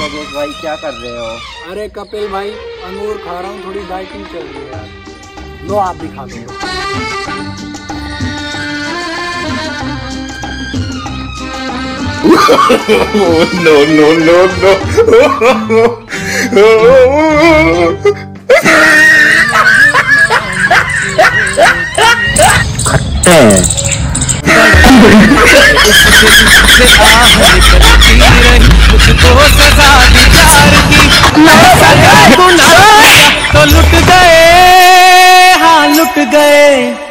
नरेश भाई क्या कर रहे हो? अरे कपिल भाई अंगूर खा रहा हूँ थोड़ी बाइकिंग चल रही है। लो आप भी खा दो नो नो नो नो खट्टे तो लुट गए हाँ लुट गए।